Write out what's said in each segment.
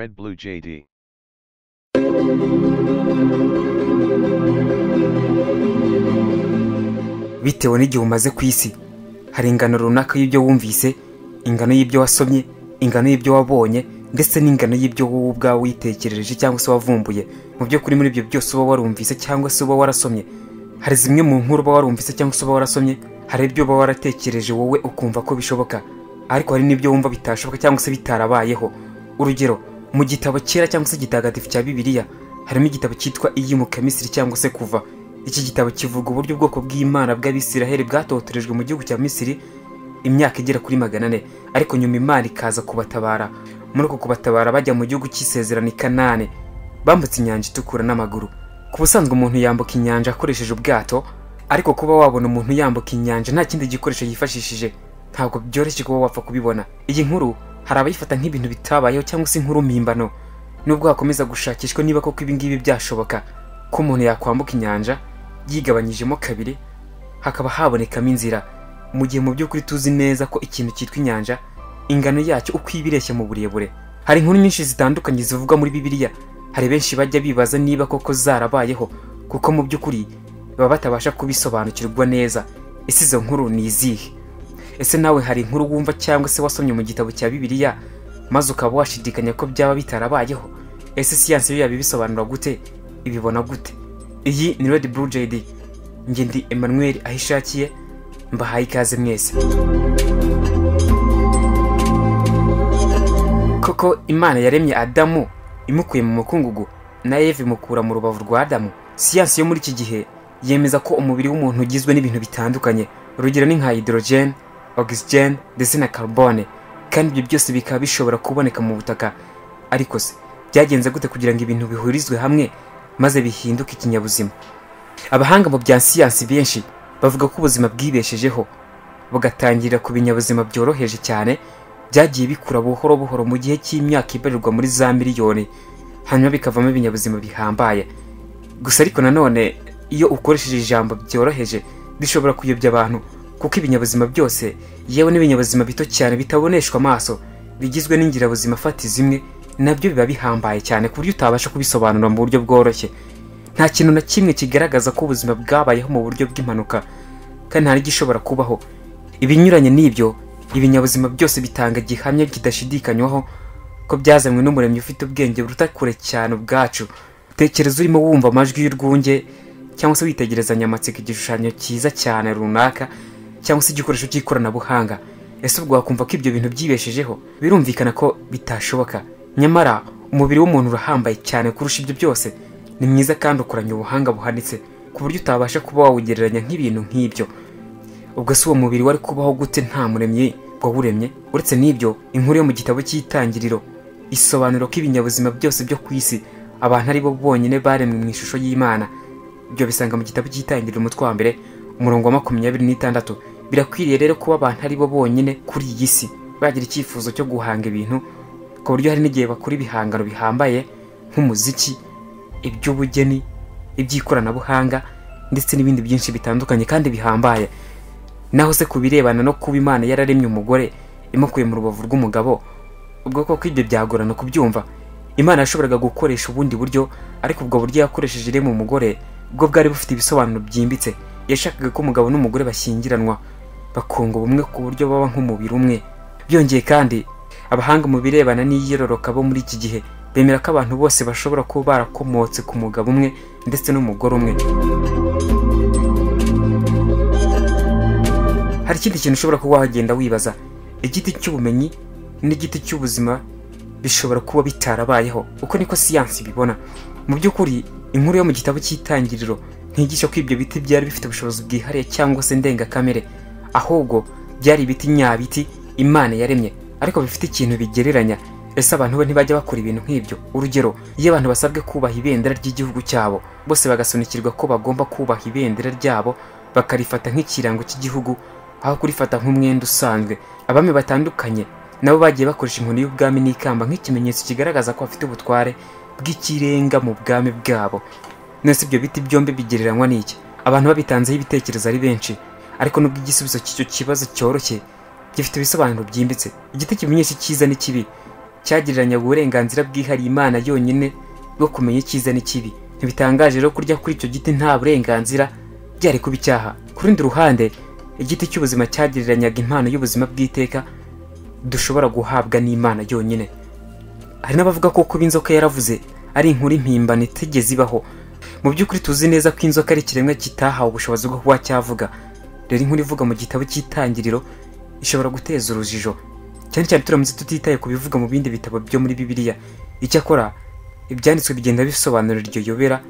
Red Blue JD. bitewe n'igihe umaze ku isi hari ingano runaka y'ibyo wumvise ingano y'ibyo wasomye ingano y'ibyo wabonye ndetse n'ingano y'ibyo wowe ubwawe witekerereje cyangwa se wavumbuye. Mu by'ukuri muri ibyo byose uba warumvise cyangwa se uba warasomye hari zimwe mu nkuru uba warumvise cyangwa se uba warasomye hari ibyo uba waratekereje wowe ukumva ko bishoboka. Ariko hari n'ibyo wumva bitashoboka cyangwa se bitarabayeho. Urugero mu gitabo cyera cyangwa se igitagatifu cya bibiliya harimo igitabo cyitwa iyimuka misiri cyangwa se kuva. Iki gitabo kivuga uburyo ubwoko bw'imana bw'abisiraheli bwatotorejwe mu gihugu cya misiri imyaka igera kuri magana ane. Ariko nyuma imana ikaza kubatabara. Muri uko kubatabara bajya mu gihugu cy'isezerano i kanani. Bambutse inyanja itukura n'amaguru. Ku busanzwe umuntu yambuka inyanja akoresheje ubwato ariko kuba wabona umuntu yambuka inyanja nta kindi gikoresho yifashishije ntabwo byoroshye kuba wapfa kubibona. Iyi nkuru hari abayifata nk'ibintu bitabayeho cyangwa se inkuru mpimbano nubwo hakomeza gushakishwa niba koko ibi ngibi byashoboka. Ko umuntu yakwambuka inyanja yigabanyijemo kabiri hakaba habonekamo inzira. Mu gihe mu by'ukuri tuzi neza ko ikintu cyitwa inyanja ingano yacyo uko iba ireshya mu burebure. Hari inkuru nyinshi zitandukanye zivugwa muri bibiliya. Hari benshi bajya bibaza niba koko zarabayeho kuko mu by'ukuri baba batabasha kubisobanukirwa neza. Ese izo nkuru ni izihe? Ese nawe hari inkuru wumva cyangwa se wasomye mu gitabo cya bibiliya? Maze ukaba washidikanya ko byaba bitarabayeho. Ese siyansi yo yabibisobanura gute? Ibibona gute. Iyi ni Red Blue JD njye Emmanuel ahishakiye. Mbahaye ikaze mwese. Koko imana yaremye adamu imukuye mu mukungugu na eve imukura mu rubavu rwa adamu. Siyansi yo muri iki gihe yemeza ko umubiri w'umuntu ugizwe n'ibintu bitandukanye. Urugero ni nka hydrogen oxygen ndetse na carbone. Kandi ibyo byose bikaba bishobora kuboneka mu butaka. Ariko se byagenze gute kugira ngo ibintu bihurizwe hamwe maze bihinduke ikinyabuzima? Abahanga mu bya siyansi benshi bavuga ko ubuzima bwibeshejeho. Bugatangirira ku binyabuzima byoroheje cyane byagiye bikura buhoro buhoro mu gihe cy'imyaka ibarirwa muri za miliyoni. Hanyuma bikavamo ibinyabuzima bihambaye. Gusa ariko nanone iyo ukoresheje ijambo byoroheje bishobora kuyobya abantu kuko ibinyabuzima byose yewe n'ibinyabuzima bito cyane bitaboneshwa amaso bigizwe n'ingirabuzima fati zimwe na byo biba bihambaye cyane ku buryo utabasha kubisobanura mu buryo bworoshye. Nta kintu na kimwe kigaragaza ko ubuzima bwabayeho mu buryo bw'impanuka kandi nta n'igishobora kubaho. Ibinyuranye n'ibyo ibinyabuzima byose bitanga gihamya kidashidikanywaho ko byazanywe n'umuremyi ufite ubwenge buruta kure cyane ubwacu. Tekereza urimo wumva amajwi y'urwunge cyangwa se witegerezanya amatsiko igishushanyo cyiza cyane runaka cyangwa se igikoresho cy'ikoranabuhanga. Ese ubwo wakumva ko ibyo bintu byibeshejeho? Birumvikana ko bitashoboka. Nyamara umubiri w'umuntu urahambaye cyane kurusha ibyo byose. Ni mwiza kandi ukoranye ubuhanga buhanitse ku buryo utabasha kuba wawugereranya nk'ibintu nk'ibyo. Ubwo si uwo mubiri wari kubaho gute nta muremyi wawuremye uretse n'ibyo inkuru yo mu gitabo cy'itangiriro isobanura ko ibinyabuzima byose byo ku isi abantu ari bo bonyine baremwe mu ishusho y'imana. Ibyo bisanga mu gitabo cy'itangiriro umutwe wa mbere umurongo wa makumyabiri n'itandatu. Birakwiriye rero kuba abantu ari bo bonyine kuri iyi si. Bagira icyifuzo cyo guhanga ibintu ku buryo hari n'igihe bakora ibihangano bihambaye nk'umuziki iby'ubugeni iby'ikoranabuhanga ndetse n'ibindi byinshi bitandukanye kandi bihambaye. Naho se ku birebana no kuba imana yararemye umugore imukuye mu rubavu rw'umugabo ubwo koko ibyo byagorana kubyumva. Imana yashoboraga gukoresha ubundi buryo ariko ubwo buryo yakoresheje irema umugore bwo bwari bufite ibisobanuro byimbitse. Yashakaga ko umugabo n'umugore bashyingiranwa. Bakunga ubumwe ku buryo baba nk'umubiri umwe. Byongeye kandi abahanga mu birebana n'iyororoka bo muri iki gihe bemera ko abantu bose bashobora kuba barakomotse ku mugabo umwe ndetse n'umugore umwe. Hari ikindi kintu ushobora kuba wagenda wibaza igiti cy'ubumenyi n'igiti cy'ubuzima bishobora kuba bitarabayeho? Uko niko siyansi ibibona. Mu by'ukuri inkuru yo mu gitabo cy'itangiriro ntigisha ko ibyo biti byari bifite ubushobozi bwihariye cyangwa se ndengakamere. Ahubwo byari ibiti nyabiti imana yaremye. Ariko bifite ikintu bigereranya. Ese abantu bo ntibajya bakora ibintu nk'ibyo? Urugero iyo abantu basabwe kubaha ibendera ry'igihugu cyabo bose bagasunikirwa ko bagomba kubaha ibendera ryabo bakarifata nk'ikirango cy'igihugu aho kurifata nk'umwenda usanzwe. Abami batandukanye nabo bagiye bakoresha inkoni y'ubwami n'ikamba nk'ikimenyetso kigaragaza ko bafite ubutware bw'ikirenga mu bwami bwabo. Nese ibyo biti byombi bigereranywa n'iki? Abantu babitanzeho ibitekerezo ari benshi. Ariko nubwo igisubizo cy'icyo kibazo cyoroshye gifite ibisobanuro byimbitse. Igiti kimenyesha icyiza n'ikibi. Cyagereranyaga uburenganzira bwihariye imana yonyine bwo kumenya icyiza n'ikibi. Ntibitangaje rero kurya kuri icyo giti nta burenganzira. Byari kuba icyaha. Ku rundi ruhande igiti cy'ubuzima cyagereranyaga impano y'ubuzima bw'iteka dushobora guhabwa n'imana yonyine. Hari n'abavuga ko kuba inzoka yaravuze ari inkuru impimbano itigeze ibaho. Mu by'ukuri tuzi neza ko inzoka ari ikiremwa kitahawe ubushobozi bwo kuba cyavuga. Rero inkuru ivuga mu gitabo cy'itangiriro ishobora guteza urujijo. Cyane cyane turamutse tutitaye ku bivuga mu bindi bitabo byo muri bibiliya. Icyakora ibyanditswe bigenda bisobanura iryo yobera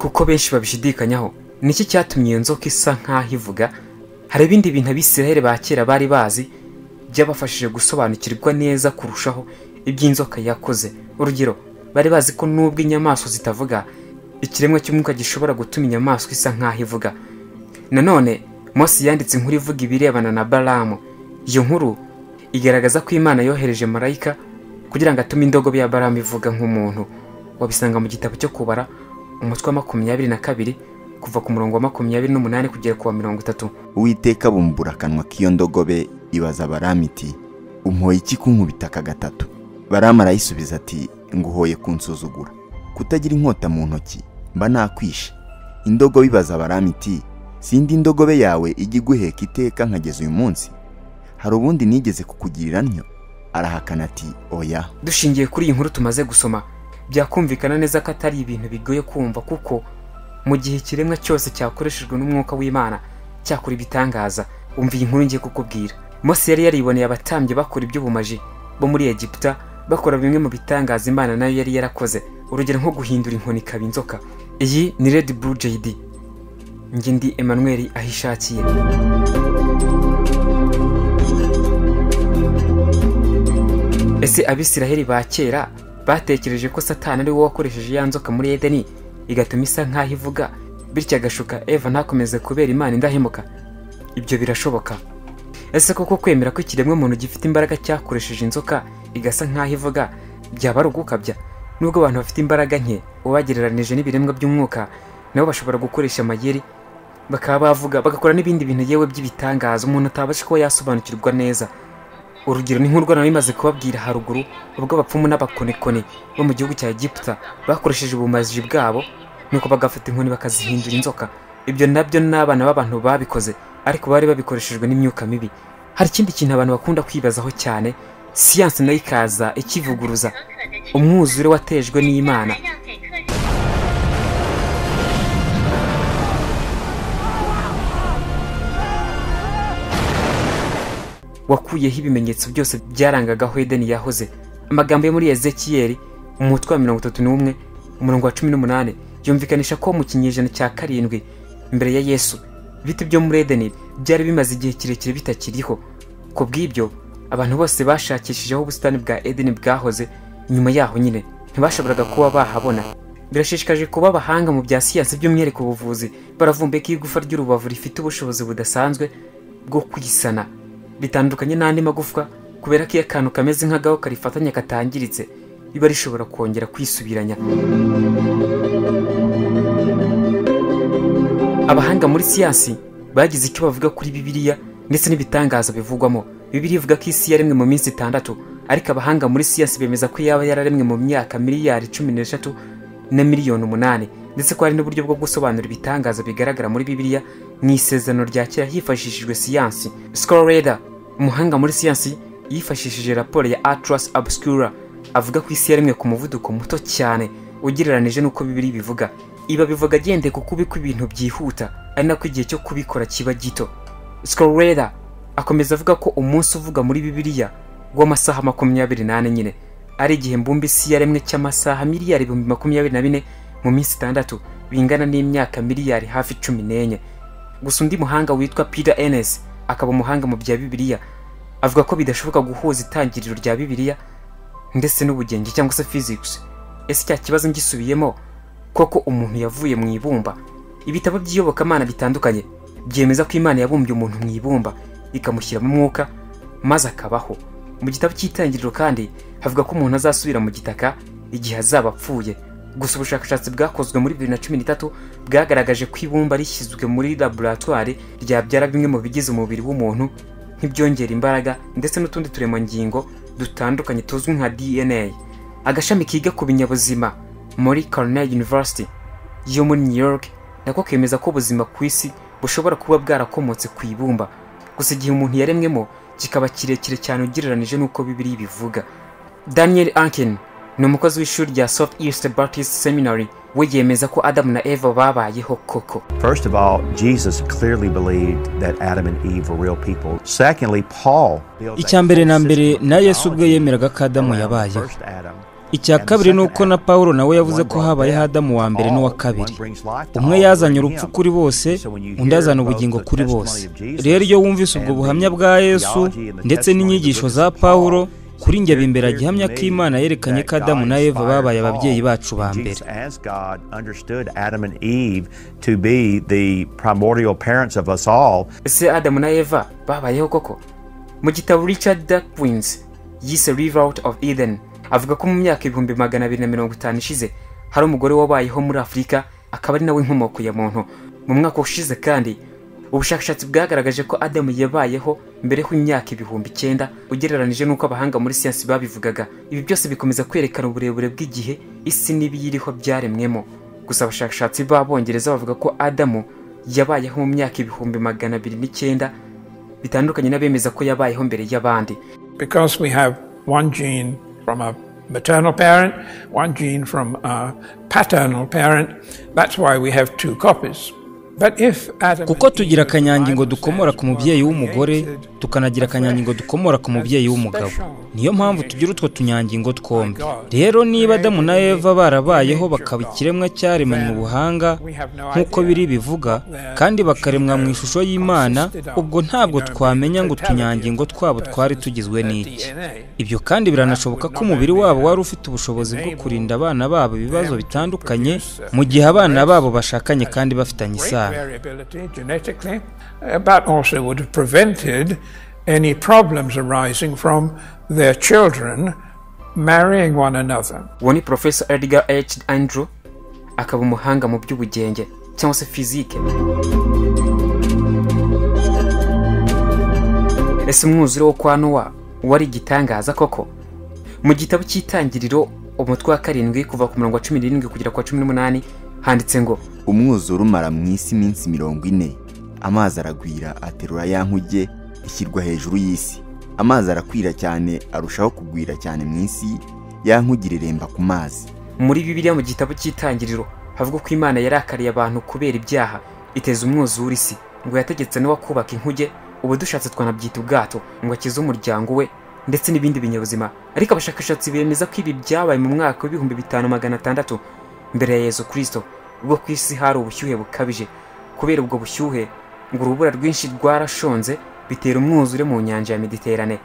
kuko benshi babishidikanyaho. Niki cyatumye iyo nzoka isa nk'aho ivuga? Hari ibindi bintu abisiraheli ba kera bari bazi byabafashije gusobanukirwa neza kurushaho iby'inzoka yakoze? Urugero bari bazi ko nubwo inyamaswa zitavuga ikiremwa cy'umwuka gishobora gutuma inyamaswa isa nk'aho ivuga. Nanone Mose yanditse inkuru ivuga ibirebana na baramu iyo nkuru igaragaza ko imana yohereje marayika kugira ngo atume indogobe ya baramu ivuga nk'umuntu. Wabisanga mu gitabo cyo kubara umutwe wa makumyabiri na kabiri kuva ku murongo wa makumyabiri n'umunani kugera ku wa mirongo itatu. Uwiteka bumbura akanwa k'iyo ndogobe ibaza baramu iti umpoye iki kunkubita aka gatatu? Baramu arayisubiza ati nguhoye kunsuzugura. Kutagira inkota mu ntoki mba nakwishe. Indogobe ibaza baramu iti sindi indogobe yawe ijya iguheka iteka nkageza uyu munsi. Hari ubundi nigeze kukugirira ntyo? Arahakana ati oya. Dushingiye kuri iyi nkuru tumaze gusoma. Byakumvikana neza ko atari ibintu bigoye kumva kuko mu gihe ikiremwa cyose cyakoreshejwe n'umwuka w'imana cyakora ibitangaza. Umva iyi nkuru ngiye kukubwira. Mose yari yariboneye abatambyi bakora iby'ubumaji bo muri egiputa bakora bimwe mu bitangaza imana na yo yari yarakoze. Urugero nko guhindura inkoni ikaba inzoka. Iyi ni red blue jd njye ndi emmanuel aho ishakiye ese abisiraheli ba kera batekereje ko satani ari we wakoresheje ya nzoka muri edeni? Igatuma isa nk'aho ivuga bityo agashuka eva ntakomeze kubera imana indahemuka. Ibyo birashoboka. Ese koko kwemera ko ikiremwamuntu gifite imbaraga cyakoresheje inzoka igasa nk'aho ivuga byaba ari ugukabya? Nubwo abantu bafite imbaraga nke ubagereranije n'ibiremwa by'umwuka nabo bashobora gukoresha amayeri bakaba bavuga bagakora n'ibindi bintu yewe by'ibitangaza. Umuntu atabasha kuba yasobanukirwa neza. Urugero ni nk'urwo nawe imaze kubabwira haruguru ubwo abapfumu n'abakonekone bo mu gihugu cya egiputa bakoresheje ubumaji bwabo nuko bagafata inkoni bakazihindura inzoka. Ibyo na byo n'abana b'abantu babikoze ariko bari babikoreshejwe n'imyuka mibi. Hari ikindi kintu abantu bakunda kwibazaho cyane siyansi na yo ikaza ikivuguruza. Umwuzure watejwe n'imana. Wakuyeho ibimenyetso byose byarangaga aho edeni yahoze. Amagambo yo muri ezekiyeli umutwe wa mirongo itatu n'umwe umurongo wa cumi n'umunani yumvikanisha ko mu kinyejana cya karindwi imbere ya yesu ibiti byo muri edeni byari bimaze igihe kirekire bitakiriho. Ku bw'ibyo abantu bose bashakishije aho ubusitani bwa edeni bwahoze nyuma yaho nyine. Ntibashoboraga kuba bahabona. Birashishikaje kuba abahanga mu bya siyansi by'umwihariko ubuvuzi baravumbuye ko igufa ry'urubavu rifite ubushobozi budasanzwe bwo kwisana bitandukanye n'andi magufwa kubera ko iyo akantu kameze nk'agaho karifatanya katangiritse riba rishobora kongera kwisubiranya. Abahanga muri siyansi bagize icyo bavuga kuri bibiliya ndetse n'ibitangaza bivugwamo. Bibiliya ivuga ko isi yaremwe mu minsi itandatu ariko abahanga muri siyansi bemeza ko yaba yararemwe mu myaka miliyari cumi n'eshatu na miliyoni umunani ndetse ko hari n'uburyo bwo gusobanura ibitangaza bigaragara muri bibiliya mu isezerano rya kera hifashishijwe siyansi. Scoreda umuhanga muri siyansi yifashishije raporo ya atlas obscura avuga ko isi yaremwe ku muvuduko muto cyane ugereranije n'uko bibiri bivuga iba bivuga agendeye ku kuba ibintu byihuta ari nako igihe cyo kubikora kiba gito. Scoreda akomeza avuga ko umunsi uvuga muri bibiliya w'amasaha makumyabiri n'ane nyine ari igihe mbumbe isi yaremwe cy'amasaha miliyari ibihumbi makumyabiri na bine mu minsi itandatu bingana n'imyaka miliyari hafi cumi n'enye. Gusa undi muhanga witwa peter enes akaba umuhanga mu bya bibiliya. Avuga ko bidashoboka guhuza itangiriro rya bibiliya ndetse n'ubugenge cyangwa se physics. Ese cya kibazo ngisubiyemo? Koko umuntu yavuye mu ibumba. Ibitabo by'iyobokamana bitandukanye byemeza ko imana yabumbye umuntu mu ibumba ikamushyira mu mwuka maze akabaho. Mu gitabo cy'itangiriro kandi havuga ko umuntu azasubira mu gitaka igihe azaba apfuye. Gusa ubushakashatsi bwakozwe muri bibiri na cumi n'itatu bwagaragaje ko ibumba rishyizwe muri laboratwari ryabyara bimwe mu bigize umubiri w'umuntu nk'ibyongera imbaraga ndetse n'utundi turemangingo dutandukanye tuzwi nka dna agashami kiga ku binyabuzima muri cornell university yo muri new york nako kemeza ko ubuzima ku isi bushobora kuba bwarakomotse ku ibumba. Gusa igihe umuntu yaremwemo kikaba kirekire cyane ugereranije n'uko bibiri bivuga daniel anken ni umukozi w'ishuri rya south east baptist seminary we yemeza ko adamu na eva babayeho koko. First of all, Jesus clearly believed that Adam and Eve were real people. Secondly, Paul icya mbere na mbere na yesu ubwe yemeraga ko adamu yabayeho. icya kabiri ni uko na pawulo nawe yavuze ko habayeho adamu wa mbere n'uwa kabiri. umwe yazanye urupfu kuri bose undi azana ubugingo kuri bose. rero iyo wumvise ubwo buhamya bwa yesu ndetse n'inyigisho za pawulo kuri njye bimbera gihamya ko imana yerekanye ko adamu na eva babaye ababyeyi bacu ba mbere. As God understood Adam and Eve to be the primordial parents of us all, ese adamu na eva babayeho koko? Mu gitabo richard darkwins yise river out of eden avuga ko mu myaka ibihumbi magana abiri na mirongo itanu ishize hari umugore wabayeho muri afurika akaba ari nawe inkomoko ya muntu. Mu mwaka ushize kandi ubushakashatsi bwagaragaje ko adamu yabayeho mbere y'imyaka ibihumbi icyenda ugereranije n'uko abahanga muri siyansi babivugaga ibi byose bikomeza kwerekana uburebure bw'igihe isi n'ibiyiriho byaremwemo gusa abashakashatsi b'abongereza bavuga ko adamu yabayeho mu myaka ibihumbi magana abiri n'icyenda bitandukanye n'abemeza ko yabayeho mbere y'abandi maternal parent, one gene from a paternal parent. That's why we have two copies. Kuko tugira akanyangingo dukomora ku mubyeyi w'umugore tukanagira akanyangingo dukomora ku mubyeyi w'umugabo. niyo mpamvu tugira utwo tunyangingo twombi. Rero niba adamu na eva barabayeho bakaba ikiremwa cyaremanywe ubuhanga nk'uko biri bivuga kandi bakaremwa mu ishusho y'imana ubwo ntabwo twamenya ngo utunyangingo twabo twari tugizwe n'iki. Ibyo kandi biranashoboka ko umubiri wabo wari ufite ubushobozi bwo kurinda abana babo ibibazo bitandukanye mu gihe abana babo bashakanye kandi bafitanye isano. Variability genetically, uh, but also would have prevented any problems arising from their children marrying one another. uwo ni professor edgar h. Andrew akaba umuhanga mu by'ubugenge cyangwa se fizike. Ese umwuzure wo kwa nowa wari igitangaza koko? Mu gitabo cy'itangiriro umutwe wa karindwi kuva ku murongo wa cumi n'irindwi kugera ku wa cumi n'umunani handitse ngo umwuzure umara mu isi iminsi mirongo ine. Amazi aragwira aterura ya nkuge ishyirwa hejuru y'isi. Amazi arakwira cyane arushaho kugwira cyane mu isi. Ya nkuge ireremba ku mazi. Muri bibiliya mu gitabo cy'itangiriro havuga ko imana yarakariye abantu kubera ibyaha iteza umwuzure isi ngo yategetse n'uwo kubaka inkuge ubu dushatse twanabyita ubwato ngo akize umuryango we ndetse n'ibindi binyabuzima. Ariko abashakashatsi bemeza ko ibi byabaye mu mwaka w'ibihumbi bitanu magana atandatu mbere ya yezu kirisito ubwo ku isi hari ubushyuhe bukabije. Kubera ubwo bushyuhe ngo urubura rwinshi rwarashonze bitera umwuzure mu nyanja ya mediterane.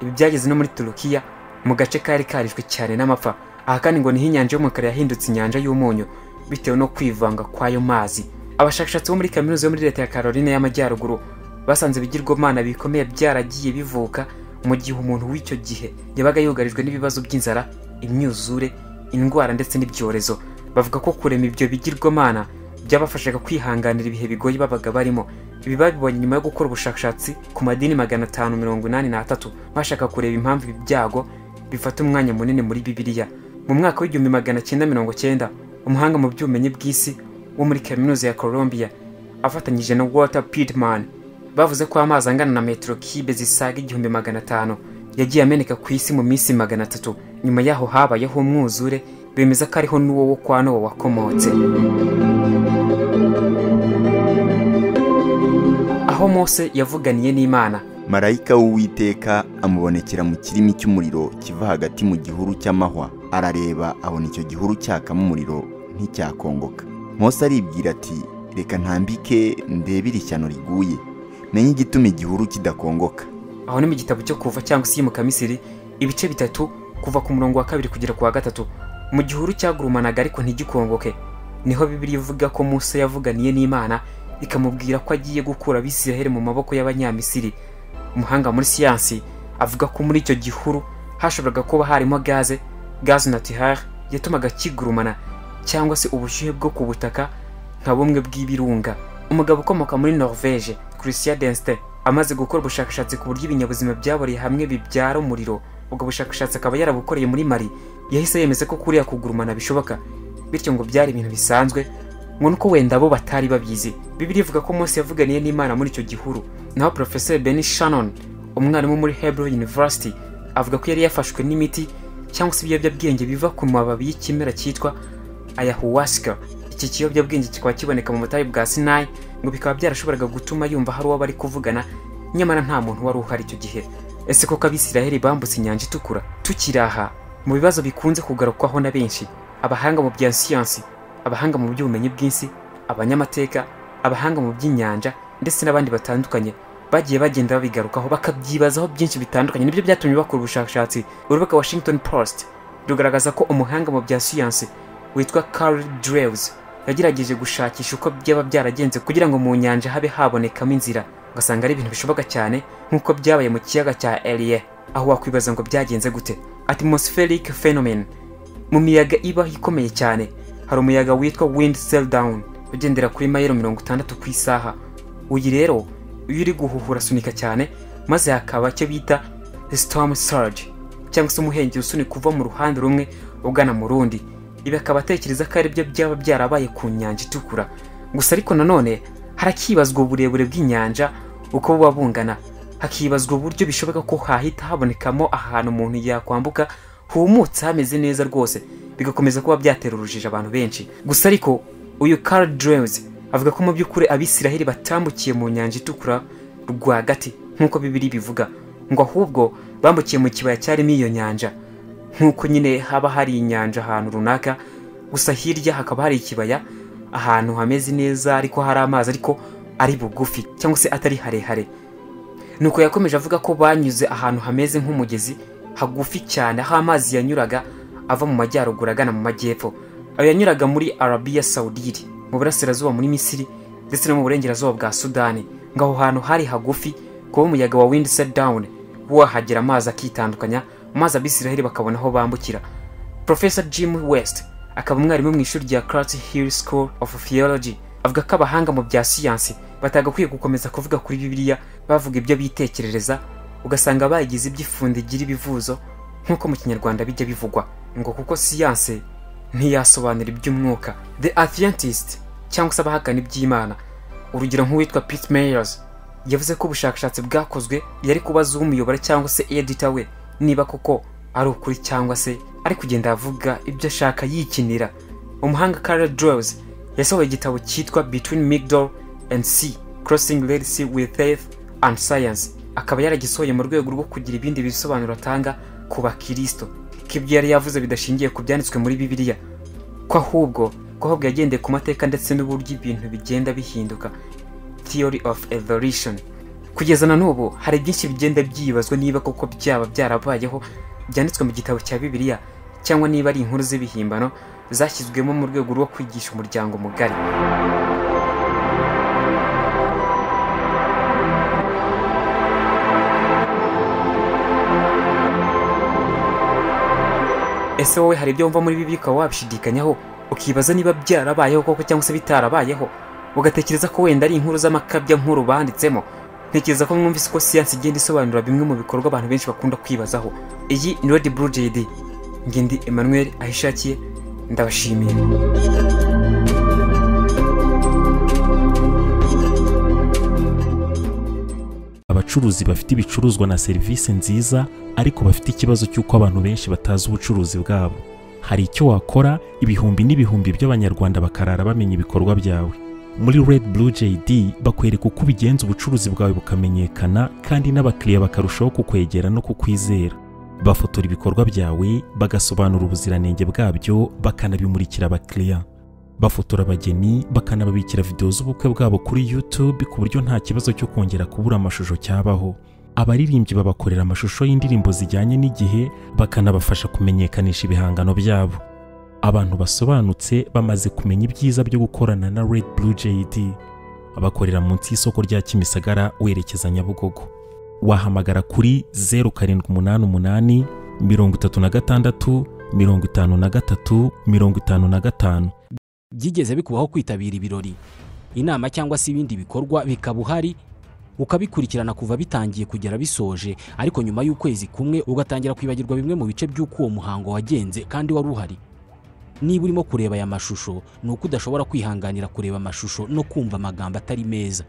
Ibi byageze no muri turukiya mu gace kari karishwe cyane n'amapfa. Aha kandi ngo ni ho inyanja y'umukara yahindutse inyanja y'umunyu bitewe no kwivanga kw'ayo mazi. Abashakashatsi bo muri kaminuza yo muri leta ya caroline y'amajyaruguru basanze ibigirwamana bikomeye byaragiye bivuka mu gihe umuntu w'icyo gihe yabaga yugarijwe n'ibibazo by'inzara imyuzure indwara ndetse n'ibyorezo. Bavuga ko kurema ibyo bigirwamana byabafashaga kwihanganira ibihe bigoye babaga barimo. Ibi babibonye nyuma yo gukora ubushakashatsi ku madini magana atanu mirongo inani n'atatu. Bashaka kureba impamvu ibi byago bifata umwanya munini muri bibiliya. Mu mwaka w'igihumbi magana cyenda mirongo cyenda umuhanga mu by'ubumenyi bw'isi wo muri kaminuza ya columbia afatanyije na walter pittman bavuze ko amazi angana na metero kibe zisaga igihumbi magana atanu yagiye ameneka ku isi mu minsi magana atatu. Nyuma yaho habayeho umwuzure bemeza ko ariho n'uwo wo kwa nowa wakomotse. Aho mose yavuganiye n'imana. Marayika w'uwiteka amubonekera mu kirimi cy'umuriro kiva hagati mu gihuru cy'amahwa. Arareba abona icyo gihuru cyakamo umuriro nticyakongoka mose aribwira ati reka ntambike ndebere ishyano riguye. Menye igituma igihuru kidakongoka. Aho ni mu gitabo cyo kuva cyangwa se mu kamisiri ibice bitatu kuva ku murongo wa kabiri kugera ku wa gatatu. Mu gihuru cyagurumanaga ariko ntigikongoke. Niho bibiri ivuga ko musa yavuganiye n'imana ikamubwira ko agiye gukura abisiraheli mu maboko y'abanyamisiri. Umuhanga muri siyansi avuga ko muri icyo gihuru hashoboraga kuba harimo gaze gaze natihari yatumaga kigurumana cyangwa se ubushyuhe bwo ku butaka nka bumwe bw'ibirunga. Umugabo ukomoka muri norvege christian denste amaze gukora ubushakashatsi ku buryo ibinyabuzima byaboreye hamwe bibyara umuriro. Ubwo bushakashatsi akaba yarabukoreye muri mari yahise yemeza ko kuriya kugurumana bishoboka bityo ngo byari ibintu bisanzwe ngo nuko wenda bo batari babizi. Bibiri ivuga ko Mose yavuganiye n'imana muri icyo gihuru. Naho Professor Benny Shannon umwarimu muri Hebrew University avuga ko yari yafashwe n'imiti cyangwa se ibiyobyabwenge biva ku mababi y'ikimera cyitwa ayahuasca. Iki kiyobyabwenge kikaba kiboneka mu butayu bwa Sinai ngo bikaba byarashoboraga gutuma yumva hari uwo bari kuvugana nyamara nta muntu wari uhari icyo gihe. Ese koko abisiraheli bambutse inyanja itukura tukiri aha? Mu bibazo bikunze kugarukwaho na benshi abahanga mu bya siyansi abahanga mu by'ubumenyi bw'isi abanyamateka abahanga mu by'inyanja ndetse n'abandi batandukanye bagiye bagenda babigarukaho bakabyibazaho byinshi bitandukanye. Nibyo byatumye bakora ubushakashatsi. Urubuga washington post rugaragaza ko umuhanga mu bya siyansi witwa Carl Drews yagerageje gushakisha uko byaba byaragenze kugira ngo mu nyanja habe habonekamo inzira. Ugasanga ari ibintu bishoboka cyane nk'uko byabaye mu kiyaga cya Erie aho wakwibaza ngo byagenze gute? Atmospheric phenomenon mu miyaga ibaho ikomeye cyane. Hari umuyaga witwa wind sail down ugendera kuri mayero mirongo itandatu ku isaha. Uyu rero iyo uri guhuhura asunika cyane maze hakaba icyo bita storm surge cyangwa se umuhengeri usunika uva mu ruhande rumwe ugana mu rundi. Ibi akaba atekereza ko ari byo byaba byarabaye ku nyanja itukura. Gusa ariko nanone harakibazwa uburebure bw'inyanja uko buba bungana. Hakibazwa uburyo bishoboka ko hahita habonekamo ahantu umuntu yakwambuka humutse hameze neza rwose bigakomeza kuba byatera urujijo abantu benshi. Gusa ariko uyu Carl Drews avuga ko mu by'ukuri abisiraheli batambukiye mu nyanja itukura rwagati nk'uko bibiri bivuga ngo ahubwo bambukiye mu kibaya cyarimo iyo nyanja. Nk'uko nyine haba hari inyanja ahantu runaka gusa hirya hakaba hari ikibaya ahantu hameze neza ariko hari amazi ariko ari bugufi cyangwa se atari harehare. Nuko yakomeje avuga ko banyuze ahantu hameze nk'umugezi hagufi cyane aho amazi yanyuraga ava mu majyaruguru agana mu majyepfo. Ayo yanyuraga muri arabiya sawudiri mu burasirazuba muri misiri ndetse no mu burengerazuba bwa sudani ngo aho hantu hari hagufi kuba umuyaga wa wind set down wahagera amazi akitandukanya maze abisiraheli bakabona aho bambukira. Professor jim west akaba umwarimu mu ishuri rya Clark Hill School of Theology avuga ko abahanga mu bya siyansi batagakwiye gukomeza kuvuga kuri bibiliya bavuga ibyo bitekerereza ugasanga bayigize iby'ifundi igira ibivuzo nk'uko mu kinyarwanda bijya bivugwa ngo kuko siyanse ntiyasobanura iby'umwuka. The atheist cyangwa se abahakana iby'imana. Urugero nk'uwitwa Pete Meyers yavuze ko ubushakashatsi bwakozwe yari kubaza umuyobora cyangwa se editor we niba koko ari ukuri cyangwa se ari kugenda avuga ibyo ashaka yikinira. Umuhanga Carl Drews yasohoye igitabo cyitwa Between Migdol and Sea Crossing Red Sea with Faith and Science. Akaba yaragisohoye mu rwego rwo kugira ibindi bisobanuro atanga ku bakirisito ko ibyo yari yavuze bidashingiye ku byanditswe muri bibiliya. Ko ahubwo ko ahubwo yagendeye ku mateka ndetse n'uburyo ibintu bigenda bihinduka. Theory of evolution. Kugeza na n'ubu hari byinshi bigenda byibazwa niba koko byaba byarabayeho byanditswe mu gitabo cya bibiliya cyangwa niba ari inkuru z'ibihimbano zashyizwemo mu rwego rwo kwigisha umuryango mugari. Ese wowe hari ibyo wumva muri bibiliya ukaba wabishidikanyaho ukibaza niba byarabayeho koko cyangwa se bitarabayeho? Ugatekereza ko wenda ari inkuru z'amakabya nkuru banditsemo? Ntekereza ko mwumvise ko siyansi igenda isobanura bimwe mu bikorwa abantu benshi bakunda kwibazaho. Iyi ni redi buru jedi ngindi emmanuel ahishakiye. Ndabashimiye. Abacuruzi bafite ibicuruzwa na serivisi nziza ariko bafite ikibazo cy'uko abantu benshi batazi ubucuruzi bwabo. Hari icyo wakora ibihumbi n'ibihumbi by'abanyarwanda bakarara bamenya ibikorwa byawe. Muri red blue jd bakwereka uko ubigenza ubucuruzi bwawe bukamenyekana kandi n'abakiriya bakarushaho kukwegera no kukwizera. Bafotora ibikorwa byawe bagasobanura ubuziranenge bwabyo bakanabimurikira abakiriya. Bafotora abageni bakanababikira videwo z'ubukwe bwabo kuri YouTube ku buryo nta kibazo cyo kongera kubura amashusho cyabaho. Abaririmbyi babakorera amashusho y'indirimbo zijyanye n'igihe bakanabafasha kumenyekanisha ibihangano byabo. Abantu basobanutse bamaze kumenya ibyiza byo gukorana na Red Blue JD bakorera munsi y'isoko rya Kimisagara werekeza Nyabugogo. Wahamagara kuri 0788 36 53 55 byigeze bikubaho kwitabira ibirori. Inama cyangwa se ibindi bikorwa bikaba uhari ukabikurikirana kuva bitangiye kugera bisoje. Ariko nyuma y'ukwezi kumwe ugatangira kwibagirwa bimwe mu bice by'uko uwo muhango wagenze kandi wari uhari. Niba urimo kureba aya mashusho ni uko udashobora kwihanganira kureba amashusho no kumva amagambo atari meza.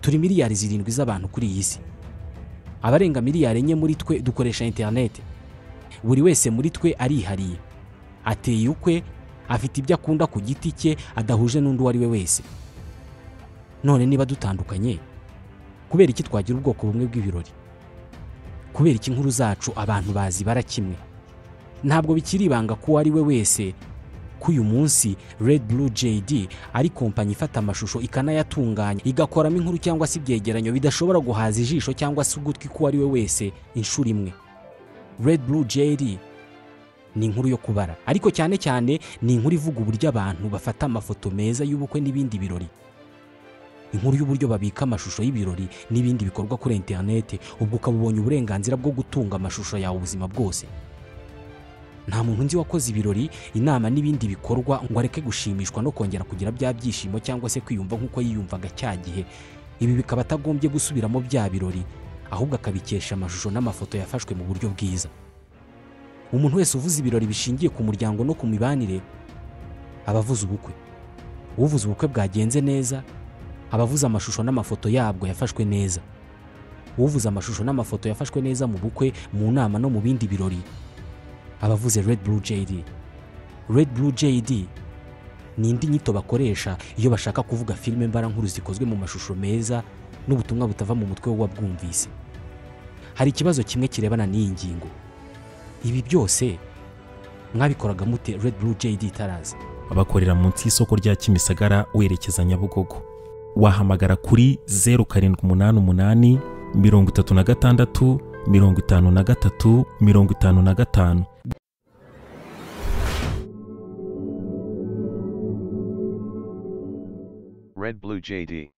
Turi miliyari zirindwi z'abantu kuri iyi si. Abarenga miliyari enye muri twe dukoresha interineti buri wese muri twe arihariye. Ateye ukwe afite ibyo akunda ku giti cye adahuje n'undi uwo ari we wese. None niba dutandukanye kubera iki twagira ubwoko bumwe bw'ibirori? Kubera iki inkuru zacu abantu bazibara kimwe? Ntabwo bikiri ibanga ko uwo ari we wese ko uyu munsi Red Blue JD ari kompanyi ifata amashusho ikanayatunganya igakoramo inkuru cyangwa se ibyegeranyo bidashobora guhaza ijisho cyangwa se ugutwi k'uwo ari we wese inshuro imwe. Red Blue JD ni inkuru yo kubara. Ariko cyane cyane ni inkuru ivuga uburyo abantu bafata amafoto meza y'ubukwe n'ibindi birori. Inkuru y'uburyo babika amashusho y'ibirori n'ibindi bikorwa kuri interineti ubwo ukaba ubonye uburenganzira bwo gutunga amashusho yawe ubuzima bwose. Nta muntu nzi wakoze ibirori inama n'ibindi bikorwa ngo areke gushimishwa no kongera kugira bya byishimo cyangwa se kwiyumva nk'uko yiyumvaga cya gihe. Ibi bikaba atagombye gusubiramo bya birori ahubwo akabikesha amashusho n'amafoto yafashwe mu buryo bwiza. Umuntu wese uvuze ibirori bishingiye ku muryango no ku mibanire aba avuze ubukwe. Uvuze ubukwe bwagenze neza aba avuze amashusho n'amafoto yabwo yafashwe neza. Uvuze amashusho n'amafoto yafashwe neza mu bukwe mu nama no mu bindi birori aba avuze Red Blue JD Red Blue JD ni indi nyito bakoresha iyo bashaka kuvuga filime mbarankuru zikozwe mu mashusho meza n'ubutumwa butava mu mutwe w'uwabwumvise hari ikibazo kimwe kirebana n'iyi ngingo. Ibi byose mwabikoraga mute Red Blue JD itaraza bakorera munsi y'isoko rya kimisagara werekeza nyabugogo. Wahamagara kuri zeru karindwi umunani umunani mirongo itatu na gatandatu mirongo itanu na gatatu mirongo itanu na gatanu. Red Blue JD.